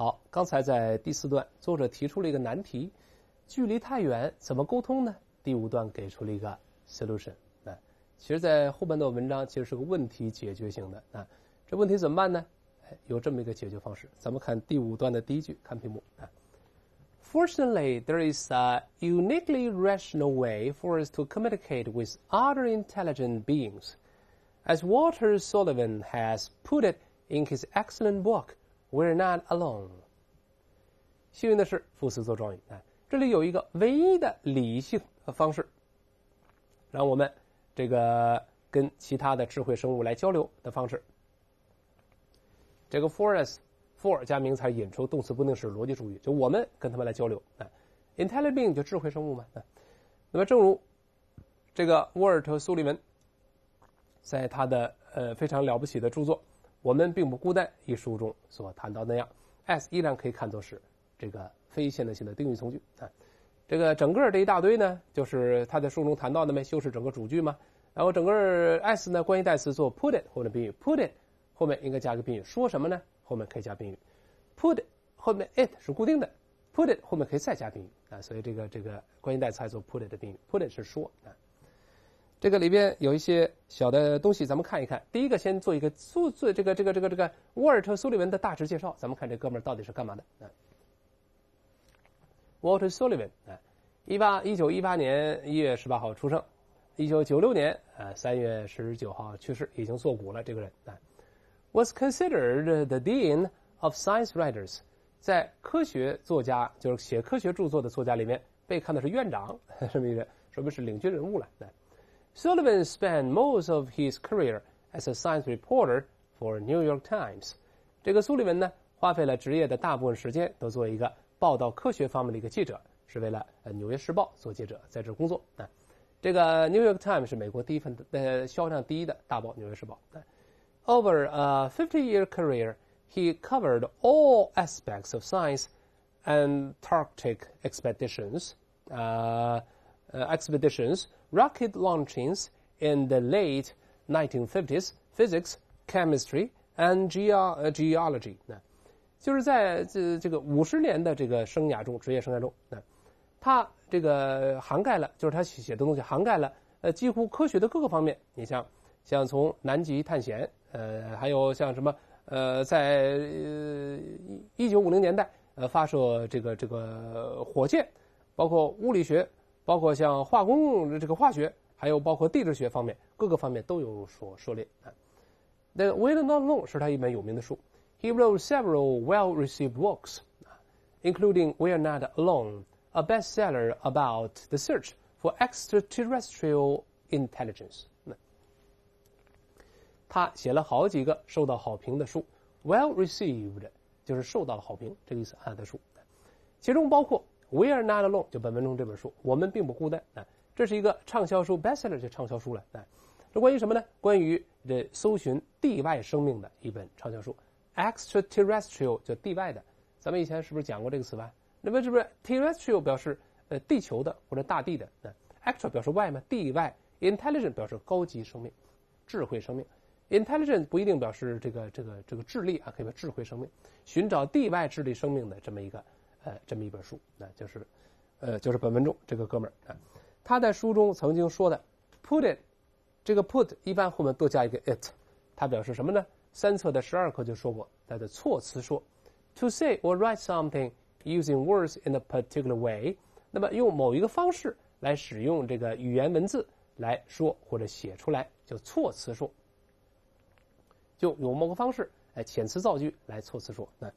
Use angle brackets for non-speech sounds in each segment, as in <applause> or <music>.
好，刚才在第四段，作者提出了一个难题：距离太远，怎么沟通呢？第五段给出了一个 solution。啊，其实，在后半段文章其实是个问题解决型的啊。这问题怎么办呢？哎，有这么一个解决方式。咱们看第五段的第一句，看屏幕啊。Fortunately, there is a uniquely rational way for us to communicate with other intelligent beings. As Walter Sullivan has put it in his excellent book, We're Not Alone. 幸运的是，副词做状语啊，这里有一个唯一的理性的方式，让我们这个跟其他的智慧生物来交流的方式。这个 for us。for 加名词引出动词不定式逻辑主语，就我们跟他们来交流啊。Intelligent 就智慧生物嘛啊。那么正如这个沃尔特·苏利文在他的呃非常了不起的著作《我们并不孤单》一书中所谈到那样，as 依然可以看作是这个非现在性的定语从句啊。这个整个这一大堆呢，就是他在书中谈到的没修饰整个主句嘛。然后整个 as 呢，关系代词做 put it 或者宾语，put it 后面应该加个宾语，说什么呢？后面可以加宾语，put it, 后面 it 是固定的，put it 后面可以再加宾语啊，所以这个这个关系代词还做 put it 的宾语，put it 是说啊。这个里边有一些小的东西，咱们看一看。第一个，先做一个苏做这个这个这个这个沃尔特·苏利文的大致介绍。咱们看这哥们儿到底是干嘛的啊？Walter Sullivan 啊，一八一九一八年一月十八号出生，一九九六年啊三月十九号去世，已经作古了。这个人啊。was considered the dean of science writers，在科学作家，就是写科学著作的作家里面，被看的是院长，<laughs> 什么意思，说明是领军人物了。Sullivan spent most of his career as a science reporter for New York Times。这个苏利文呢，花费了职业的大部分时间都做一个报道科学方面的一个记者，是为了呃《纽约时报》做记者，在这工作啊。这个 New York Times 是美国第一份呃销量第一的大报，《纽约时报》。Over a 50-year career, he covered all aspects of science, Antarctic expeditions, uh, uh, expeditions, Rocket launchings in the late 1950s, physics, chemistry, and geo uh, geology. 那就是在这这个五十年的这个生涯中，职业生涯中，那他这个涵盖了，就是他写的东西涵盖了呃几乎科学的各个方面。你像像从南极探险，呃，还有像什么呃，在呃一九五零年代呃发射这个这个火箭，包括物理学，包括像化工这个化学，还有包括地质学方面各个方面都有所涉猎啊。那《We're Not Alone》是他一本有名的书，He wrote several well-received works, including "We Are Not Alone," a bestseller about the search for extraterrestrial intelligence. 他写了好几个受到好评的书，well received 就是受到了好评这个意思啊的书，其中包括《We Are Not Alone》就本文中这本书，我们并不孤单啊，这是一个畅销书，bestseller 就畅销书了啊。这关于什么呢？关于这搜寻地外生命的一本畅销书，extraterrestrial 就地外的。咱们以前是不是讲过这个词吧？那么是不是 terrestrial 表示呃地球的或者大地的啊？extra 表示外嘛，地外；intelligent 表示高级生命、智慧生命。Intelligent 不一定表示这个这个这个智力啊，可以说智慧生命，寻找地外智力生命的这么一个呃这么一本书，那就是呃就是本文中这个哥们儿啊，他在书中曾经说的，put it，这个 put 一般后面多加一个 it，它表示什么呢？三册的十二课就说过，它的措辞说，to say or write something using words in a particular way，那么用某一个方式来使用这个语言文字来说或者写出来，叫措辞说。就用某个方式，哎，遣词造句来措辞说。那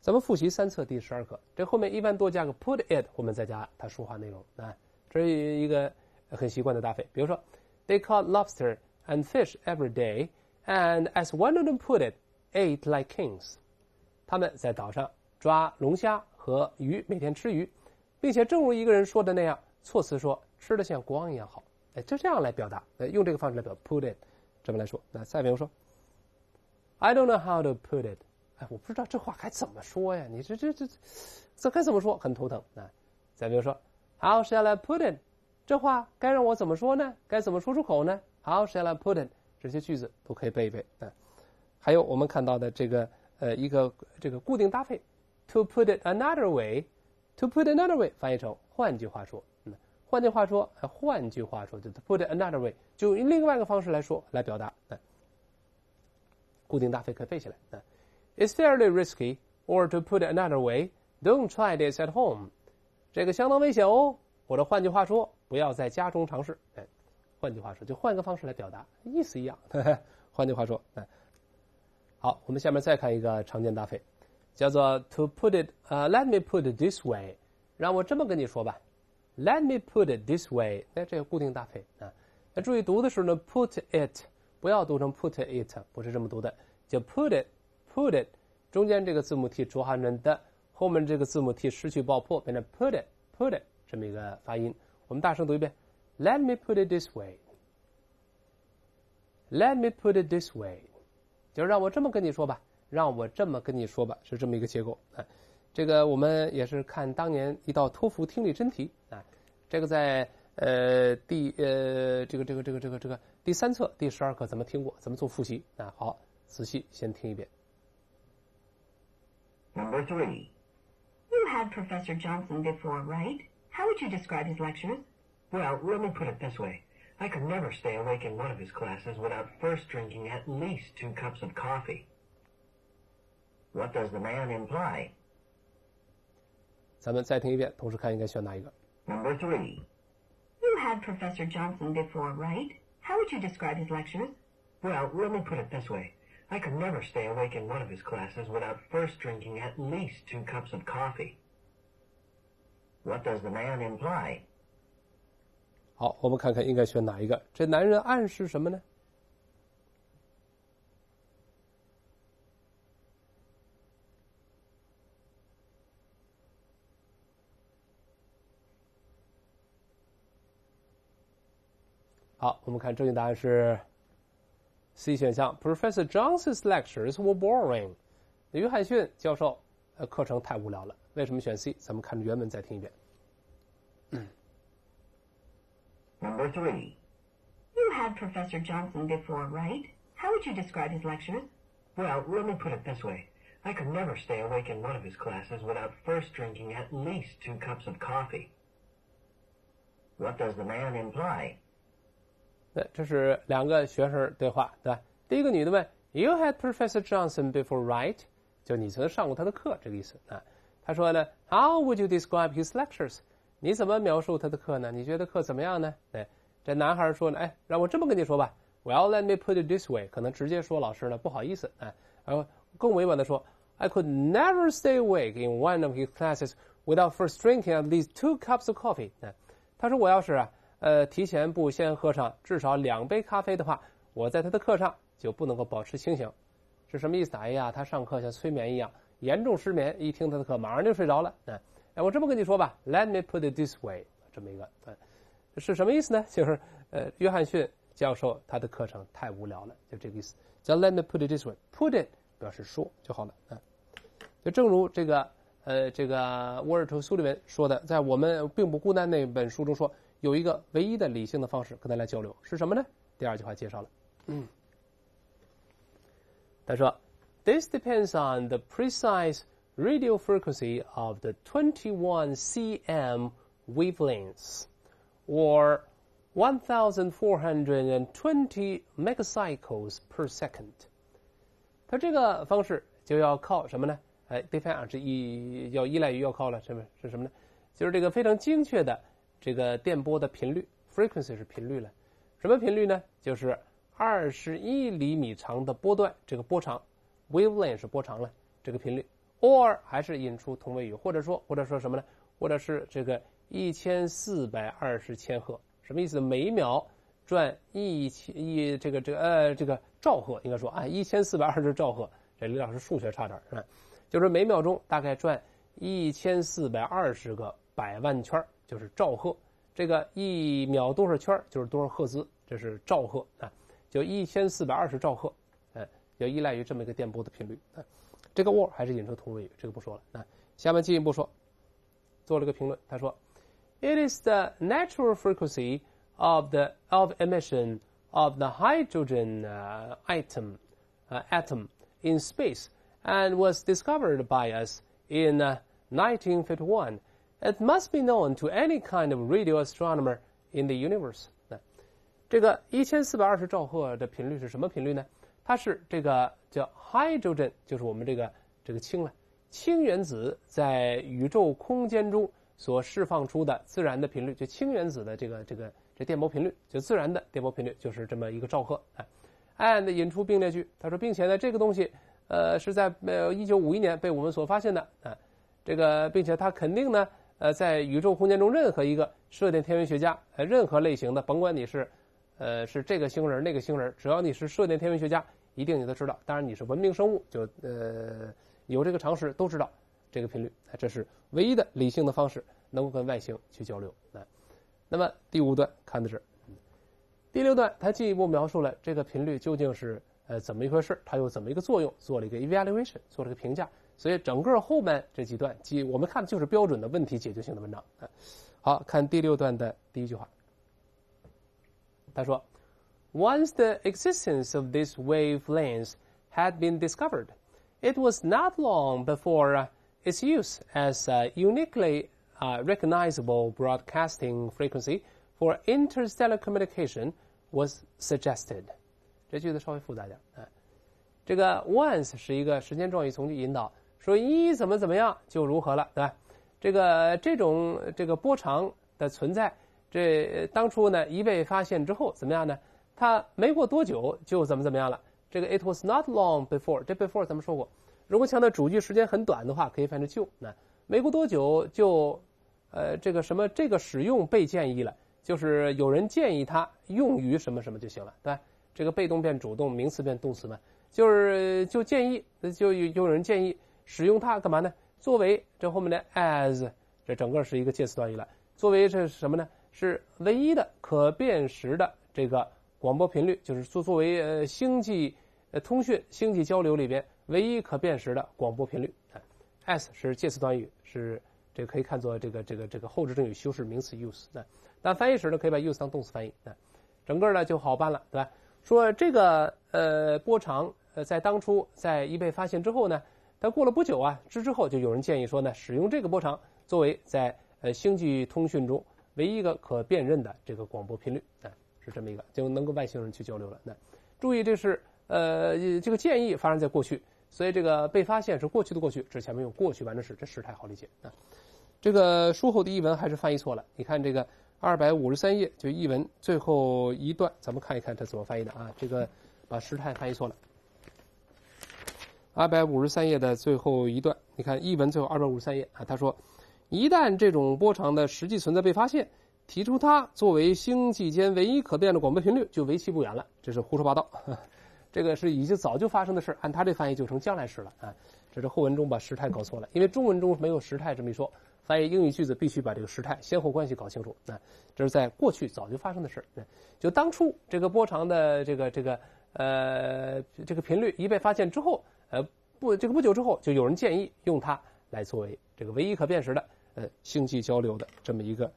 咱们复习三册第十二课，这后面一般多加个 put it，后面再加他说话内容。啊，这是一个很习惯的搭配。比如说，They caught lobster and fish every day, and as one of them put it, ate like kings。他们在岛上抓龙虾和鱼，每天吃鱼，并且正如一个人说的那样，措辞说吃的像国王一样好。哎，就这样来表达，哎，用这个方式来表 put it，这么来说。那再比如说。I don't know how to put it，哎，我不知道这话该怎么说呀？你这这这这该怎么说？很头疼啊！再比如说，How shall I put it？这话该让我怎么说呢？该怎么说出口呢？How shall I put it？这些句子都可以背一背啊。还有我们看到的这个呃一个这个固定搭配 to put it another way，to put another way 翻译成换句话说，嗯，换句话说，换句话说就 to put it another way，就用另外一个方式来说来表达。嗯，固定搭配可以背起来。嗯 ，It's fairly risky，or to put it another way，don't try this at home。这个相当危险哦，或者换句话说，不要在家中尝试。哎，换句话说，就换一个方式来表达，意思一样。换句话说，哎，好，我们下面再看一个常见搭配。叫做 <laughs> to put it，呃，let me put it this way，让我这么跟你说吧，let me put it this way，哎，这个固定搭配啊。那注意读的时候呢，put it 不要读成 put it，不是这么读的，叫 put Put it，中间这个字母 t 浊含成的，后面这个字母 t 失去爆破，变成 put it，put it 这么一个发音。我们大声读一遍，let me put it this way，let me put it this way，就让我这么跟你说吧。让我这么跟你说吧，是这么一个结构啊。这个我们也是看当年一道托福听力真题啊。这个在呃第呃这个这个这个这个这个第三册第十二课怎么听过？怎么做复习啊？好，仔细先听一遍。Number three. You had Professor Johnson before, right? How would you describe his lectures? Well, let me put it this way. I could never stay awake in one of his classes without first drinking at least two cups of coffee. What does the man imply? 咱们再听一遍，同时看应该选哪一个。Number three. You had Professor Johnson before, right? How would you describe his lectures? Well, let me put it this way. I could never stay awake in one of his classes without first drinking at least two cups of coffee. What does the man imply? 好，我们看看应该选哪一个。这男人暗示什么呢？好，我们看正确答案是 C 选项。Professor Johnson's lectures were boring。约翰逊教授呃课程太无聊了。为什么选 C？咱们看原文再听一遍。Number three. You had Professor Johnson before, right? How would you describe his lectures? Well, let me put it this way. I could never stay awake in one of his classes without first drinking at least two cups of coffee. What does the man imply? 对，这是两个学生对话，对吧？第一个女的问：“You had Professor Johnson before, right？” 就你曾经上过他的课，这个意思啊。他说呢：“How would you describe his lectures？” 你怎么描述他的课呢？你觉得课怎么样呢？哎，这男孩说呢：“哎，让我这么跟你说吧。”Well, let me put it this way，可能直接说老师呢不好意思，啊，然后更委婉的说：“I could never stay awake in one of his classes without first drinking at least two cups of coffee。”啊，他说我要是啊。呃，提前不先喝上至少两杯咖啡的话，我在他的课上就不能够保持清醒，是什么意思？哎呀，他上课像催眠一样，严重失眠，一听他的课马上就睡着了。哎，哎，我这么跟你说吧，Let me put it this way，这么一个，嗯，是什么意思呢？就是呃，约翰逊教授他的课程太无聊了，就这个意思。叫 Let me put it this way，put it 表示说就好了。嗯，就正如这个呃，这个沃尔特·苏利文说的，在我们并不孤单那本书中说。有一个唯一的理性的方式跟他来交流是什么呢？第二句话介绍了，嗯，他说，This depends on the precise radio frequency of the 21 cm wavelengths, or 1,420 megacycles per second。它这个方式就要靠什么呢？哎，depend 是依要依赖于要靠了什么？是什么呢？就是这个非常精确的。 这个电波的频率，frequency 是频率了，什么频率呢？就是二十一厘米长的波段，这个波长，wavelength 是波长了，这个频率，or 还是引出同位语，或者说或者说什么呢？或者是这个一千四百二十千赫，什么意思？每秒转一千一这个这个呃这个兆赫，应该说啊一千四百二十兆赫，这李老师数学差点是吧？就是每秒钟大概转一千四百二十个百万圈就是兆赫，这个一秒多少圈就是多少赫兹，这是兆赫啊，就一千四百二十兆赫，哎，要依赖于这么一个电波的频率啊。这个 word 还是引出同位语，这个不说了啊。下面进一步说，做了个评论，他说：“It is the natural frequency of the of emission of the hydrogen atom atom in space and was discovered by us in uh, 1951. It must be known to any kind of radio astronomer in the universe. 那这个一千四百二十兆赫的频率是什么频率呢？它是这个叫 hydrogen，就是我们这个这个氢了，氢原子在宇宙空间中所释放出的自然的频率，就氢原子的这个这个这电波频率，就自然的电波频率就是这么一个兆赫。哎，and 引出并列句，他说，并且呢，这个东西，呃，是在呃一九五一年被我们所发现的啊，这个，并且它肯定呢，呃，在宇宙空间中任何一个射电天文学家，呃，任何类型的，甭管你是，呃，是这个星人那个星人，只要你是射电天文学家。一定你都知道，当然你是文明生物，就呃有这个常识都知道这个频率，这是唯一的理性的方式能够跟外星去交流。啊，那么第五段看的是，第六段它进一步描述了这个频率究竟是呃怎么一回事，它有怎么一个作用，做了一个 evaluation，做了个评价。所以整个后面这几段，即我们看的就是标准的问题解决性的文章。啊，好看第六段的第一句话，他说。Once the existence of this wavelength had been discovered, it was not long before uh, its use as a uniquely uh, recognizable broadcasting frequency for interstellar communication was suggested. 这句子稍微复杂点啊，这个 once 是一个时间状语从句引导， 说一怎么怎么样就如何了，对吧？这个这种这个波长的存在，这当初呢一被发现之后怎么样呢？它没过多久就怎么怎么样了？这个 it was not long before，这 before 咱们说过，如果强调主句时间很短的话，可以翻成就。那没过多久就，呃，这个什么这个使用被建议了，就是有人建议它用于什么什么就行了，对吧？这个被动变主动，名词变动词嘛，就是就建议，就有有人建议使用它干嘛呢？作为这后面的 as，这整个是一个介词短语了。作为这是什么呢？是唯一的可辨识的这个。广播频率就是作作为呃星际呃通讯星际交流里边唯一可辨识的广播频率。as 是介词短语，是这个可以看作这个这个这个后置定语修饰名词 use。那但翻译时呢，可以把 use 当动词翻译。那整个呢就好办了，对吧？说这个呃波长呃在当初在一被发现之后呢，过了不久啊之之后就有人建议说呢，使用这个波长作为在呃星际通讯中唯一一个可辨认的这个广播频率。啊。是这么一个，就能够外星人去交流了。那注意，这是呃，这个建议发生在过去，所以这个被发现是过去的过去，之前面用过去完成时，这时态好理解啊。这个书后的译文还是翻译错了。你看这个二百五十三页，就译文最后一段，咱们看一看它怎么翻译的啊。这个把时态翻译错了。二百五十三页的最后一段，你看译文最后二百五十三页啊，他说，一旦这种波长的实际存在被发现。提出它作为星际间唯一可变的广播频率，就为期不远了。这是胡说八道，这个是已经早就发生的事按他这翻译就成将来时了啊。这是后文中把时态搞错了，因为中文中没有时态这么一说。翻译英语句子必须把这个时态先后关系搞清楚。那这是在过去早就发生的事就当初这个波长的这个这个呃这个频率一被发现之后，呃不这个不久之后就有人建议用它来作为这个唯一可辨识的呃星际交流的这么一个。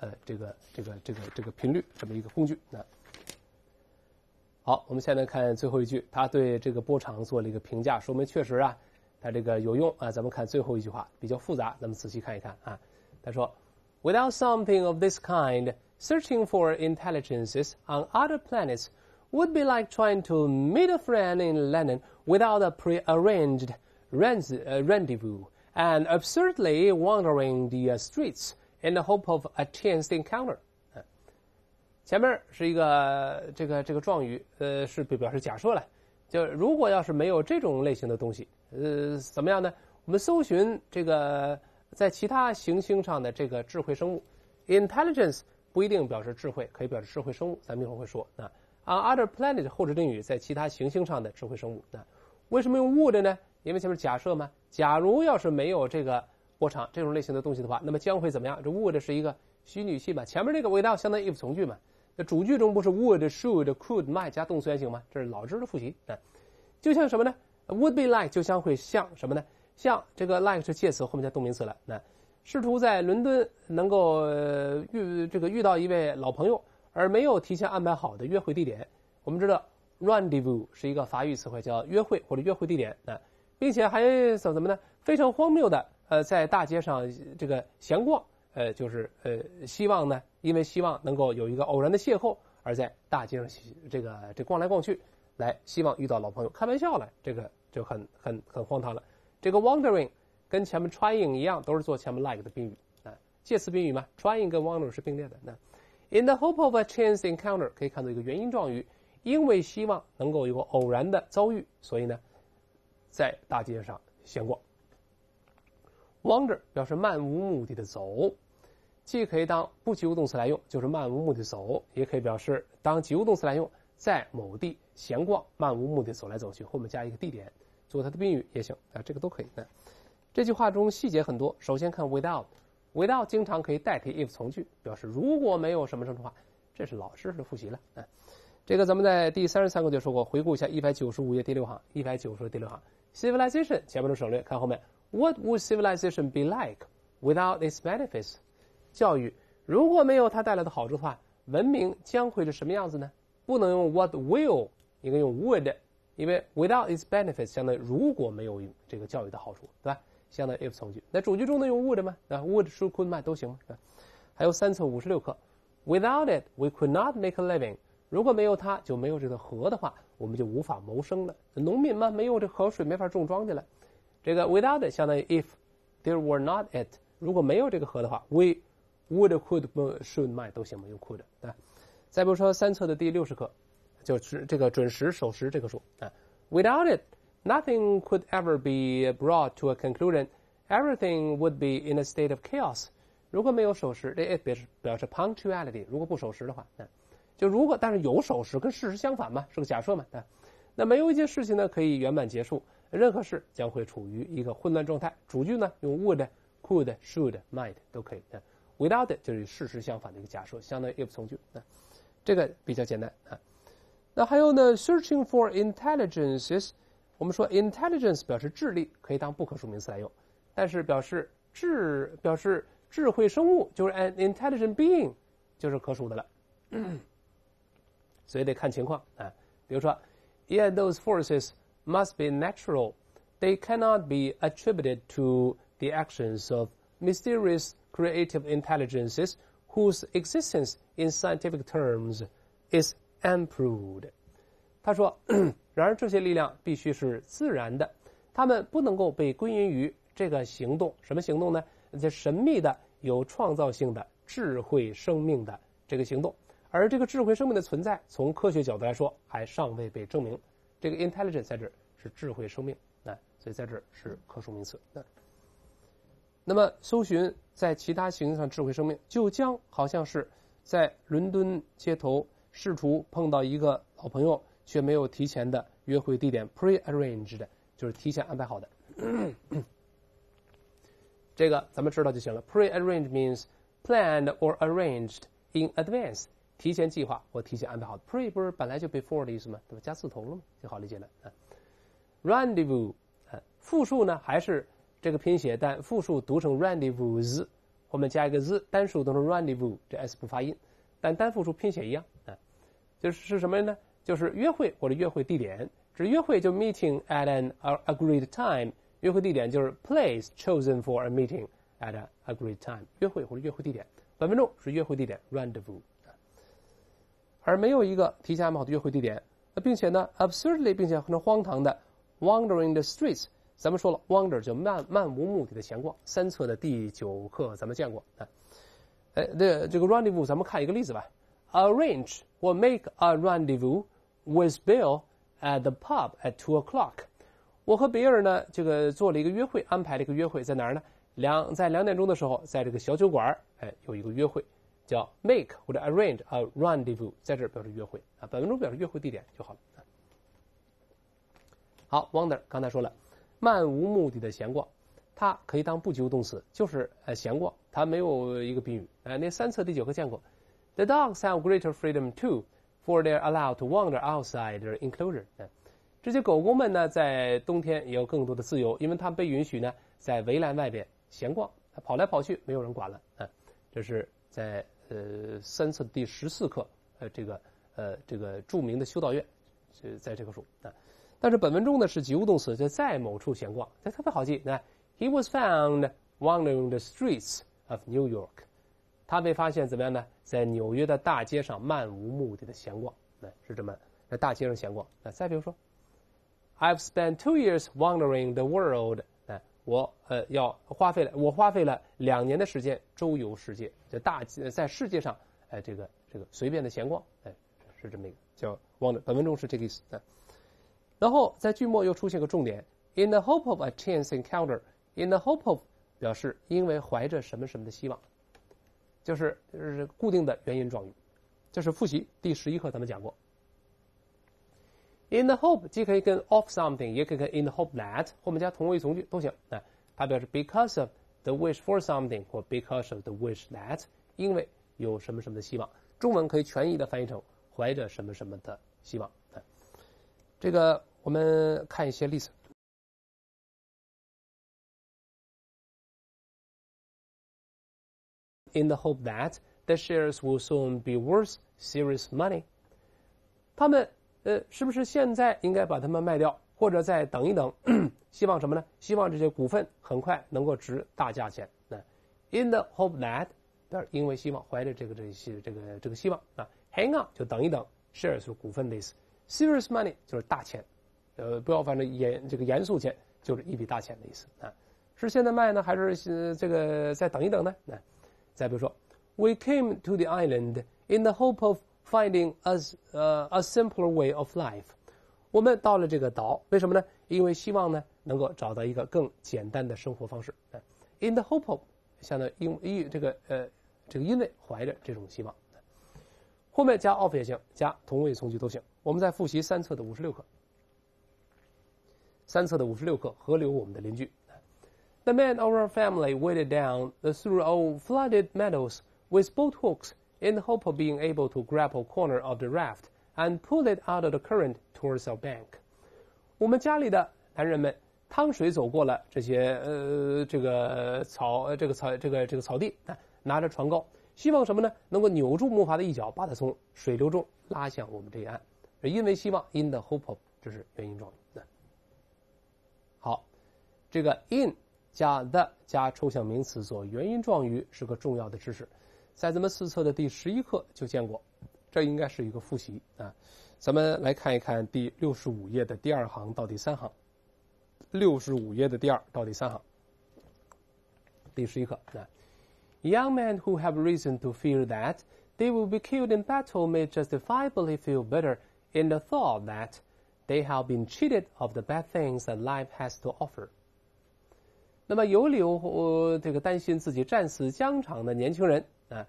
呃，这个这个这个这个频率这么一个工具那。好，我们现在看最后一句，他对这个波长做了一个评价，说明确实啊，它这个有用啊。咱们看最后一句话，比较复杂，咱们仔细看一看啊。他说，Without something of this kind, searching for intelligences on other planets would be like trying to meet a friend in London without a prearranged rendezvous and absurdly wandering the streets. In the hope of a chance encounter，嗯，前面是一个这个这个状语，呃，是表示假设了。就如果要是没有这种类型的东西，呃，怎么样呢？我们搜寻这个在其他行星上的这个智慧生物，intelligence 不一定表示智慧，可以表示智慧生物。咱们一会儿会说啊。 On other planet 后置定语在其他行星上的智慧生物，那为什么用 would 呢？因为前面假设嘛。假如要是没有这个。波长这种类型的东西的话，那么将会怎么样？这 would 是一个虚拟语气嘛？前面这个 without 相当于 if 从句嘛？那主句中不是 would、should、could、might 加动词原形吗？这是老知的复习啊。就像什么呢？would be like 就将会像什么呢？像这个 like 是介词后面加动名词了。那试图在伦敦能够遇这个遇到一位老朋友，而没有提前安排好的约会地点。我们知道 rendezvous 是一个法语词汇，叫约会或者约会地点啊，并且还怎怎么呢？非常荒谬的。呃，在大街上这个闲逛，呃，就是呃，希望呢，因为希望能够有一个偶然的邂逅，而在大街上这个这逛来逛去，来希望遇到老朋友，开玩笑了，这个就很很很荒唐了。这个 wandering 跟前面 trying 一样，都是做前面 like 的宾语啊，介词宾语嘛，trying 跟 wandering 是并列的。那 in the hope of a chance encounter 可以看作一个原因状语，因为希望能够有个偶然的遭遇，所以呢，在大街上闲逛。wander 表示漫无目的的走，既可以当不及物动词来用，就是漫无目的走；也可以表示当及物动词来用，在某地闲逛，漫无目的走来走去，后面加一个地点做它的宾语也行啊，这个都可以。那这句话中细节很多。首先看 without without 经常可以代替 if 从句，表示如果没有什么什么话，这是老师的复习了啊。这个咱们在第三十三课就说过，回顾一下一百九十五页第六行，一百九十第六行，civilization 前面都省略，看后面。What would civilization be like without its benefits？教育如果没有它带来的好处的话，文明将会是什么样子呢？不能用 What will，应该用 Would，因为 without its benefits 相当于如果没有这个教育的好处，对吧？相当于 if 从句。那主句中能用 Would 吗？啊，Would、should、could、might 都行吗？还有三册五十六课，Without it we could not make a living。如果没有它，就没有这个河的话，我们就无法谋生了。农民嘛，没有这河水，没法种庄稼了。这个 without it 相当于 if there were not it，如果没有这个河的话，we would could should might 都行吗？用 could 啊。再比如说三册的第六十课，就是这个准时守时这个数啊。Without it, nothing could ever be brought to a conclusion. Everything would be in a state of chaos. 如果没有守时，这表示表示 punctuality。如果不守时的话，那，就如果但是有守时，跟事实相反嘛，是个假设嘛，那没有一件事情呢可以圆满结束。任何事将会处于一个混乱状态。主句呢用 would、could、should、might 都可以。Without 就是事实相反的一个假设，相当于 if 从句。那，这个比较简单啊。那还有呢，searching for intelligences，我们说 intelligence 表示智力，可以当不可数名词来用。但是表示智表示智慧生物，就是 an intelligent being，就是可数的了。所以得看情况啊。比如说，yet those forces。must be natural. They cannot be attributed to the actions of mysterious creative intelligences whose existence in scientific terms is unproved. 他说：“ <coughs> 然而这些力量必须是自然的，它们不能够被归因于这个行动。什么行动呢？这神秘的、有创造性的智慧生命的这个行动。而这个智慧生命的存在，从科学角度来说，还尚未被证明。”这个 intelligence 在这是智慧生命，啊，所以在这是可数名词。那那么搜寻在其他行星上智慧生命，就将好像是在伦敦街头试图碰到一个老朋友，却没有提前的约会地点 prearranged，就是提前安排好的。<clears throat> 这个咱们知道就行了。prearranged means planned or arranged in advance。提前计划或提前安排好的，pre 不是本来就 before 的意思吗？对吧？加字头了嘛，就好理解了啊。rendezvous 啊，复数呢还是这个拼写，但复数读成 rendezvous，后面加一个 z，单数读成 rendezvous，这 s 不发音，但单复数拼写一样啊。就是是什么呢？就是约会或者约会地点，指约会就 meeting at an agreed time，约会地点就是 place chosen for a meeting at an agreed time，约会或者约会地点。本文中是约会地点 rendezvous。而没有一个提前安排好的约会地点，那并且呢，absurdly，并且很荒唐的，wandering the streets。咱们说了，wander 就漫漫无目的的闲逛。三册的第九课咱们见过啊。哎，这这个 rendezvous，咱们看一个例子吧。Arrange or make a rendezvous with Bill at the pub at two o'clock。我和比尔呢，这个做了一个约会，安排了一个约会，在哪儿呢？两在两点钟的时候，在这个小酒馆哎，有一个约会。叫 make 或者 arrange a rendezvous，在这儿表示约会啊，本文中表示约会地点就好了。好，wander 刚才说了，漫无目的的闲逛，它可以当不及物动词，就是呃闲逛，它没有一个宾语。哎，那三册第九课见过。The dogs have greater freedom too, for they are allowed to wander outside their enclosure。这些狗狗们呢，在冬天也有更多的自由，因为它们被允许呢在围栏外边闲逛，它跑来跑去，没有人管了啊。这是在。呃，三册第十四课，呃，这个呃，这个著名的修道院，是在这个书啊。但是本文中呢是及物动词，就在某处闲逛，这特别好记。那 He was found wandering the streets of New York。他被发现怎么样呢？在纽约的大街上漫无目的的闲逛，那是这么在大街上闲逛。那再比如说，I've spent two years wandering the world。哎，我呃要花费了我花费了两年的时间周游世界，在大在世界上哎这个这个随便的闲逛，哎是这么一个叫 wander。本文中是这个意思。然后在句末又出现个重点，in the hope of a chance encounter，in the hope of 表示因为怀着什么什么的希望。就是就是固定的原因状语，这是复习第十一课咱们讲过。In the hope 既可以跟 of something，也可以跟 in the hope that 后面加同位从句都行。哎，它表示 because of the wish for something 或 because of the wish that，因为有什么什么的希望。中文可以全译的翻译成怀着什么什么的希望。哎，这个我们看一些例子。In the hope that the shares will soon be worth serious money。他们呃，是不是现在应该把它们卖掉，或者再等一等？<clears throat> 希望什么呢？希望这些股份很快能够值大价钱。那 in the hope that，但是因为希望，怀着这个这些这个这个希望啊，hang on 就等一等，shares 是股份的意思，serious money 就是大钱，呃，不要反正严这个严肃钱就是一笔大钱的意思啊。是现在卖呢，还是这个再等一等呢？那。再比如说，We came to the island in the hope of finding a 呃 a simpler way of life。我们到了这个岛，为什么呢？因为希望呢能够找到一个更简单的生活方式。In the hope of，相当于因因这个呃这个因为怀着这种希望。后面加 of 也行，加同位从句都行。我们再复习三册的五十六课。三册的五十六课，河流我们的邻居。The men of our family waded down through old flooded meadows with boat hooks in the hope of being able to grab a corner of the raft and pull it out of the current towards our bank. 我们家里的男人们趟水走过了这些呃这个草这个草这个这个草地啊，拿着船篙，希望什么呢？能够扭住木筏的一角，把它从水流中拉向我们这一岸。因为希望，in the hope of，这是原因状语。好，这个 in。加 the 加抽象名词做原因状语是个重要的知识，在咱们四册的第十一课就见过，这应该是一个复习啊。咱们来看一看第六十五页的第二行到第三行，六十五页的第二到第三行，第十一课啊。Young men who have reason to fear that they will be killed in battle may justifiably feel better in the thought that they have been cheated of the bad things that life has to offer. 那么有理由这个担心自己战死疆场的年轻人啊，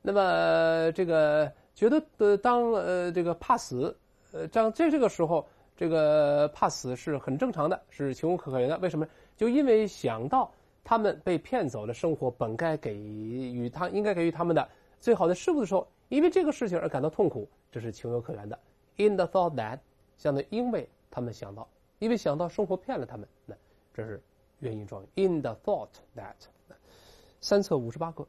那么这个觉得呃当呃这个怕死，呃这样在这个时候这个怕死是很正常的，是情有可原的。为什么？就因为想到他们被骗走了生活本该给予他应该给予他们的最好的事物的时候，因为这个事情而感到痛苦，这是情有可原的。In the thought that，相当于因为他们想到，因为想到生活骗了他们，那这是。原因状语，in the thought that，三册五十八课。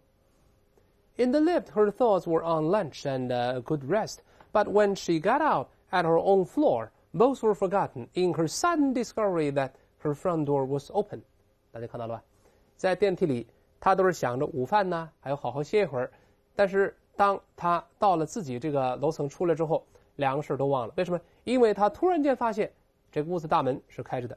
In the lift, her thoughts were on lunch and a good rest, but when she got out at her own floor, both were forgotten in her sudden discovery that her front door was open。大家看到了吧？在电梯里，她都是想着午饭呢，还要好好歇一会儿。但是当她到了自己这个楼层出来之后，两个事儿都忘了。为什么？因为她突然间发现这个屋子大门是开着的。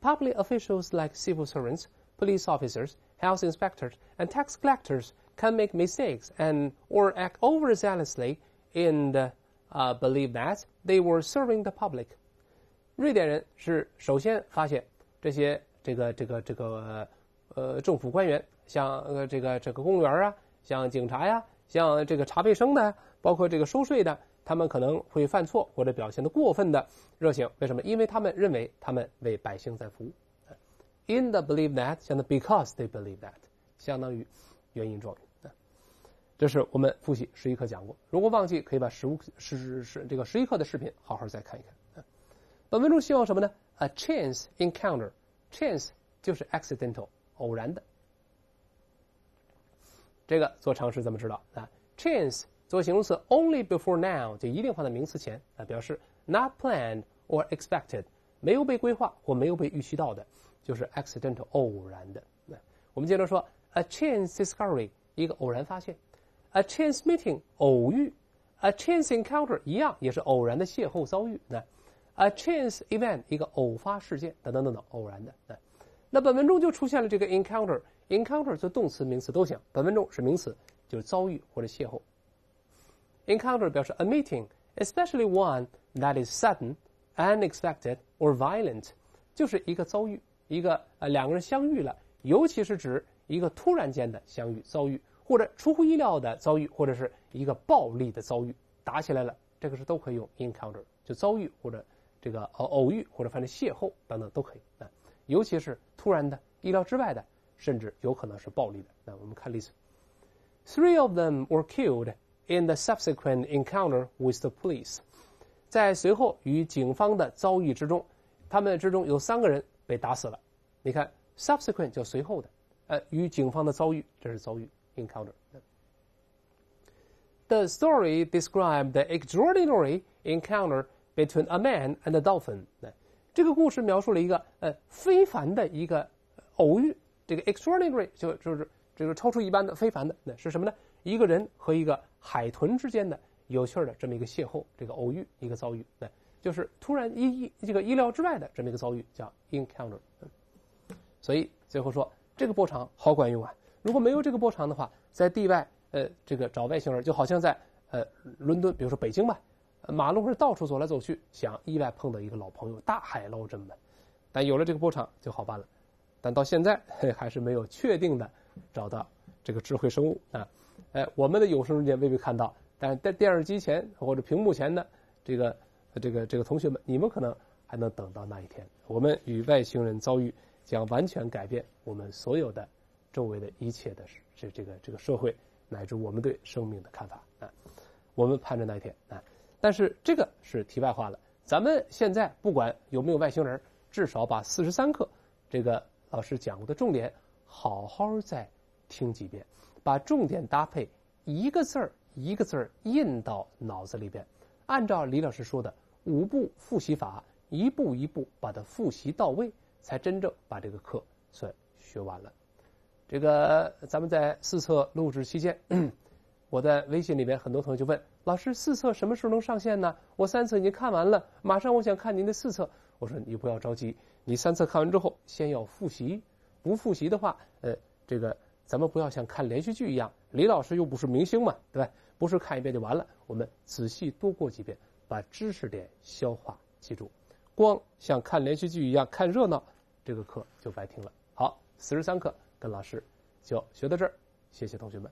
Public officials like civil servants, police officers, health inspectors, and tax collectors can make mistakes and or act overzealously in the uh, believe that they were serving the public. 瑞典人是首先发现这些这个这个这个呃政府官员，像呃这个这个公务员啊，像警察呀，像这个查卫生的，包括这个收税的， 他们可能会犯错或者表现的过分的热情，为什么？因为他们认为他们为百姓在服务。In the believe that，相当于 because they believe that，相当于原因状语。这是我们复习十一课讲过，如果忘记，可以把十五十十这个十一课的视频好好再看一看。本文中希望什么呢？A chance encounter，chance 就是 accidental 偶然的。这个做常识怎么知道啊？chance 做形容词，only before now 就一定放在名词前啊，表示 not planned or expected 没有被规划或没有被预期到的，就是 accidental 偶然的。那我们接着说，a chance discovery 一个偶然发现。A chance meeting 偶遇，a chance encounter 一样也是偶然的邂逅遭遇。那 a chance event 一个偶发事件等等等等偶然的。那那本文中就出现了这个 encounter，encounter 做动词名词都行。本文中是名词，就是遭遇或者邂逅。Encounter 表示 a meeting，especially one that is sudden, unexpected or violent，就是一个遭遇，一个呃两个人相遇了，尤其是指一个突然间的相遇遭遇。或者出乎意料的遭遇，或者是一个暴力的遭遇，打起来了，这个是都可以用 encounter，就遭遇或者这个偶偶遇或者反正邂逅等等都可以啊。尤其是突然的、意料之外的，甚至有可能是暴力的。那我们看例子：Three of them were killed in the subsequent encounter with the police。在随后与警方的遭遇之中，他们之中有三个人被打死了。你看，subsequent 叫随后的，呃，与警方的遭遇，这是遭遇。encounter. The story described the extraordinary encounter between a man and a dolphin. 这个故事描述了一个呃非凡的一个偶遇。这个 extraordinary 就就是这个超出一般的、非凡的，那是什么呢？一个人和一个海豚之间的有趣的这么一个邂逅，这个偶遇，一个遭遇，对就是突然意意这个意料之外的这么一个遭遇，叫 encounter。所以最后说这个波长好管用啊。如果没有这个波长的话，在地外，呃，这个找外星人就好像在呃伦敦，比如说北京吧，马路上到处走来走去，想意外碰到一个老朋友，大海捞针吧。但有了这个波长就好办了。但到现在还是没有确定的找到这个智慧生物啊。哎，我们的有生之年未必看到，但在电视机前或者屏幕前的这个这个这个同学们，你们可能还能等到那一天，我们与外星人遭遇将完全改变我们所有的。周围的一切的这这个这个社会乃至我们对生命的看法啊，我们盼着那一天啊。但是这个是题外话了。咱们现在不管有没有外星人，至少把四十三课这个老师讲过的重点好好再听几遍，把重点搭配一个字儿一个字儿印到脑子里边，按照李老师说的五步复习法，一步一步把它复习到位，才真正把这个课算学完了。这个咱们在四册录制期间，<clears throat> 我在微信里边很多同学就问老师四册什么时候能上线呢？我三册已经看完了，马上我想看您的四册。我说你不要着急，你三册看完之后先要复习，不复习的话，呃，这个咱们不要像看连续剧一样，李老师又不是明星嘛，对吧？不是看一遍就完了，我们仔细多过几遍，把知识点消化记住。光像看连续剧一样看热闹，这个课就白听了。好，四十三课。跟老师就学到这儿，谢谢同学们。